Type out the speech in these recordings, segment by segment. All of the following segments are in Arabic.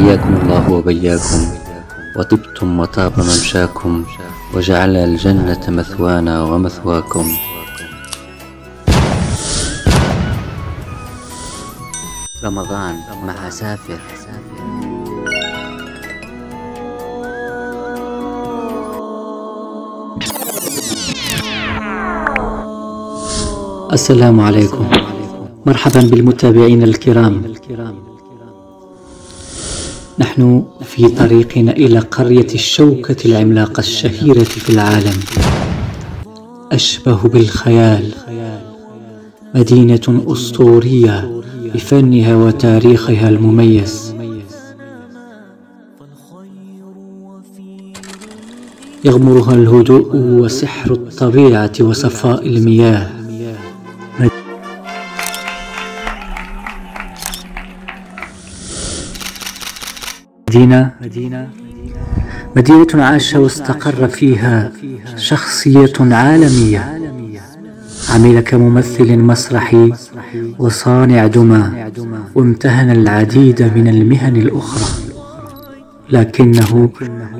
حياكم الله وبياكم وطبتم وطاب ممشاكم وجعل الجنة مثوانا ومثواكم. رمضان مع سافر. السلام عليكم. مرحبا بالمتابعين الكرام. نحن في طريقنا إلى قرية الشوكة العملاقة الشهيرة في العالم. أشبه بالخيال. مدينة أسطورية بفنها وتاريخها المميز. يغمرها الهدوء وسحر الطبيعة وصفاء المياه. مدينة. مدينة عاش واستقر فيها شخصية عالمية. عمل كممثل مسرحي وصانع دمى وامتهن العديد من المهن الأخرى. لكنه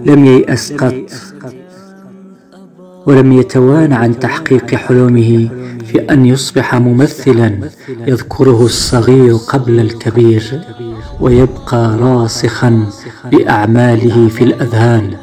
لم ييأس قط. ولم يتوانى عن تحقيق حلمه في أن يصبح ممثلا يذكره الصغير قبل الكبير ويبقى راسخا بأعماله في الأذهان.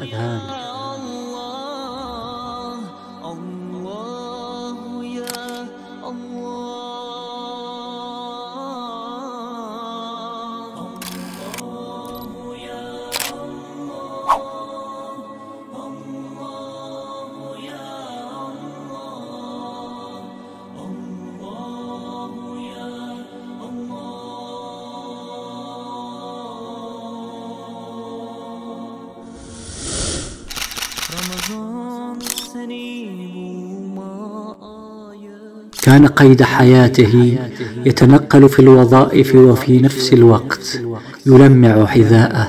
كان قيد حياته يتنقل في الوظائف وفي نفس الوقت يلمع حذاءه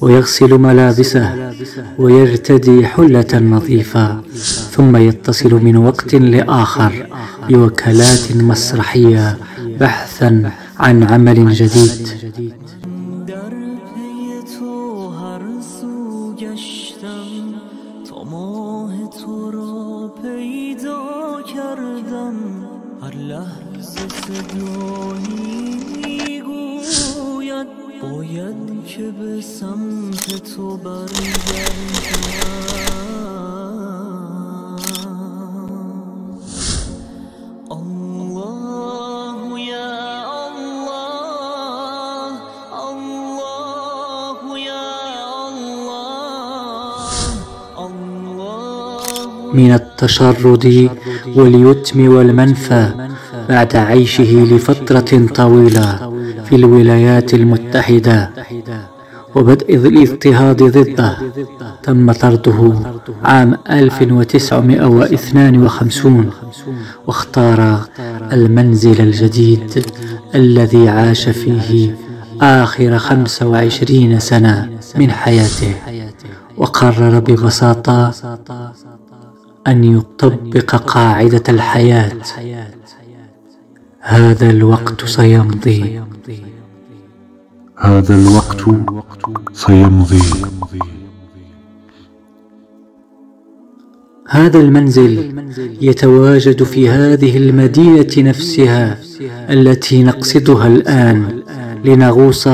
ويغسل ملابسه ويرتدي حلة نظيفة ثم يتصل من وقت لآخر بوكالات مسرحية بحثا عن عمل جديد. هر لحظه صدایی می‌گوید باید که به سمت تو برگردم. من التشرد واليتم والمنفى بعد عيشه لفترة طويلة في الولايات المتحدة وبدء الاضطهاد ضده تم طرده عام 1952 واختار المنزل الجديد الذي عاش فيه آخر 25 سنة من حياته وقرر ببساطة أن يطبق قاعدة الحياة. هذا الوقت سيمضي. هذا الوقت سيمضي. هذا المنزل يتواجد في هذه المدينة نفسها التي نقصدها الآن لنغوص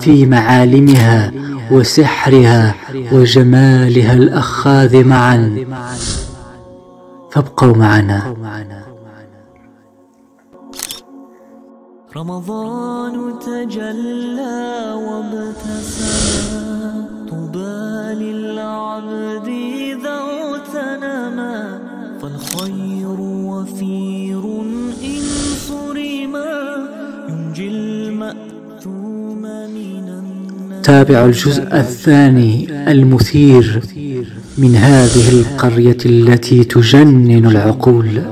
في معالمها وسحرها وجمالها الأخاذ معا. فابقوا معنا. رمضان تجلى وابتسم. طوبى للعبد إذا اغتنما فالخير وفير إن صرما ينجي المأثوم من النار. تابع الجزء الثاني المثير. من هذه القرية التي تجنن العقول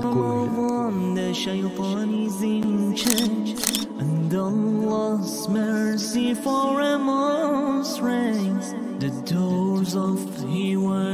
mercy forever reigns. The doors of are open